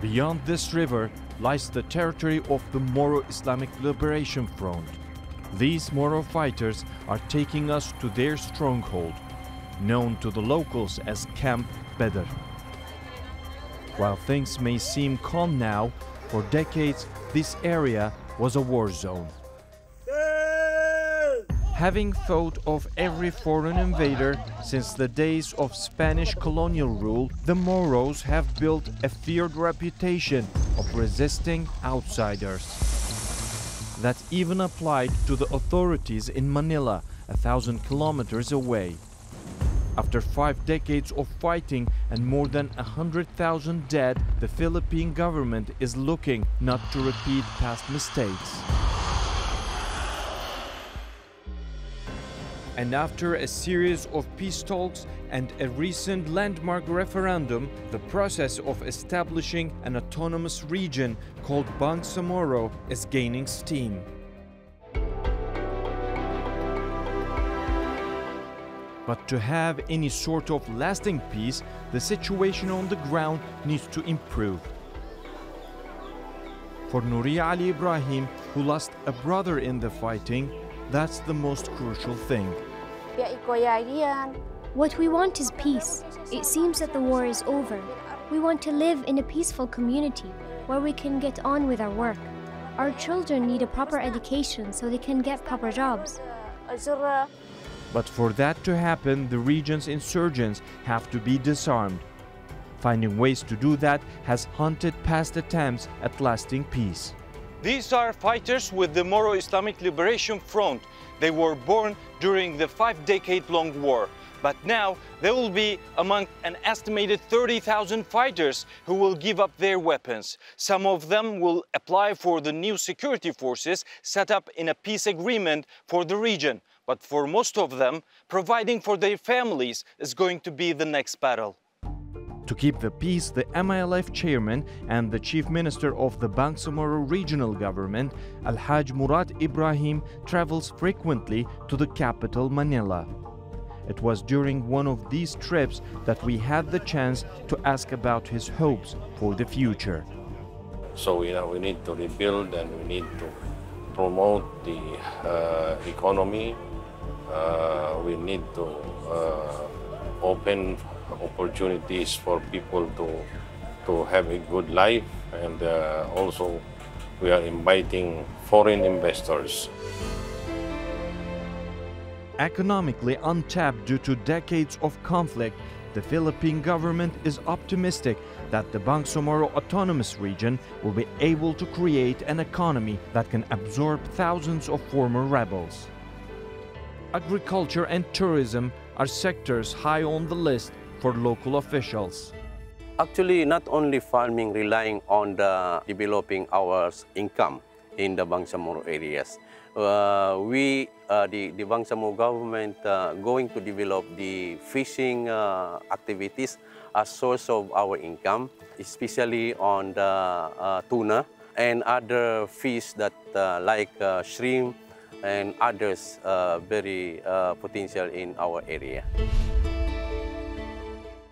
Beyond this river lies the territory of the Moro Islamic Liberation Front. These Moro fighters are taking us to their stronghold, known to the locals as Camp Bedr. While things may seem calm now, for decades this area was a war zone. Having fought off every foreign invader since the days of Spanish colonial rule, the Moros have built a feared reputation of resisting outsiders. That even applied to the authorities in Manila, a thousand kilometers away. After five decades of fighting and more than a hundred thousand dead, the Philippine government is looking not to repeat past mistakes. And after a series of peace talks and a recent landmark referendum, the process of establishing an autonomous region called Bangsamoro is gaining steam. But to have any sort of lasting peace, the situation on the ground needs to improve. For Nuri Ali Ibrahim, who lost a brother in the fighting, that's the most crucial thing. What we want is peace. It seems that the war is over. We want to live in a peaceful community where we can get on with our work. Our children need a proper education so they can get proper jobs. But for that to happen, the region's insurgents have to be disarmed. Finding ways to do that has haunted past attempts at lasting peace. These are fighters with the Moro Islamic Liberation Front. They were born during the five-decade-long war. But now they will be among an estimated 30,000 fighters who will give up their weapons. Some of them will apply for the new security forces set up in a peace agreement for the region. But for most of them, providing for their families is going to be the next battle. To keep the peace, the MILF chairman and the chief minister of the Bangsamoro regional government, Al-Haj Murad Ibrahim, travels frequently to the capital Manila. It was during one of these trips that we had the chance to ask about his hopes for the future. So you know, we need to rebuild and we need to promote the uh, economy. Uh, we need to uh, open opportunities for people to to have a good life and uh, also we are inviting foreign investors. Economically untapped due to decades of conflict, the Philippine government is optimistic that the Bangsamoro Autonomous Region will be able to create an economy that can absorb thousands of former rebels. Agriculture and tourism are sectors high on the list for local officials. Actually, not only farming relying on the developing our income in the Bangsamoro areas. Uh, we, uh, the, the Bangsamoro government, uh, going to develop the fishing uh, activities as source of our income, especially on the uh, tuna and other fish that uh, like shrimp and others uh, very uh, potential in our area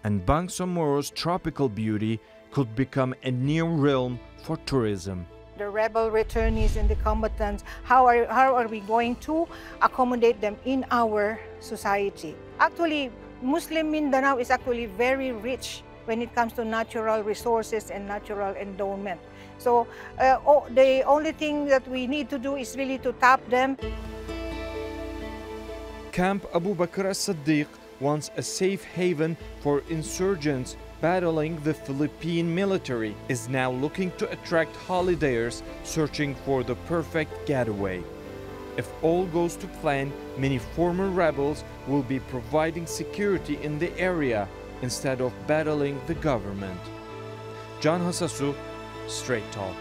and Bangsamoro's tropical beauty could become a new realm for tourism. The rebel returnees and the combatants, how are, how are we going to accommodate them in our society? Actually, Muslim Mindanao is actually very rich when it comes to natural resources and natural endowment. So uh, oh, the only thing that we need to do is really to tap them. Camp Abu Bakr as-Siddiq once a safe haven for insurgents battling the Philippine military, is now looking to attract holidayers searching for the perfect getaway. If all goes to plan, many former rebels will be providing security in the area instead of battling the government. John Hasasu, Strait Talk.